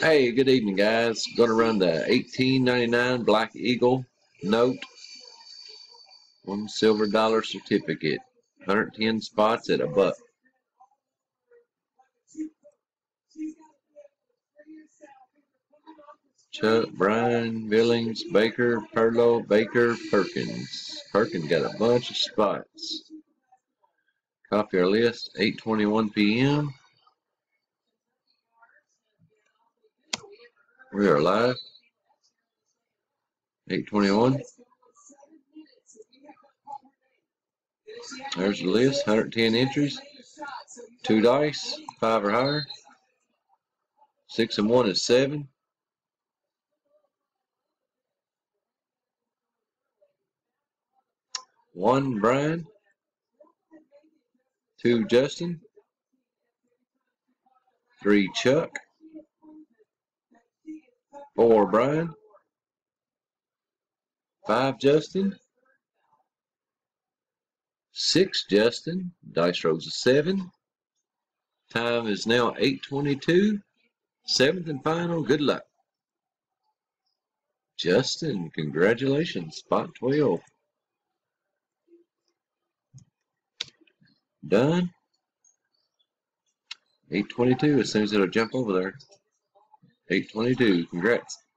Hey, good evening, guys. Going to run the 1899 Black Eagle note. One silver dollar certificate. 110 spots at a buck. Chuck, Brian, Billings, Baker, Perlow, Baker, Perkins. Perkins got a bunch of spots. Copy our list, 8.21 p.m. We are live. 821. There's the list. 110 entries. Two dice. Five or higher. Six and one is seven. One Brian. Two Justin. Three Chuck. Four, Brian. Five, Justin. Six, Justin. Dice rolls a seven. Time is now 8.22. Seventh and final. Good luck. Justin, congratulations. Spot 12. Done. 8.22 as soon as it'll jump over there. 822. Congrats.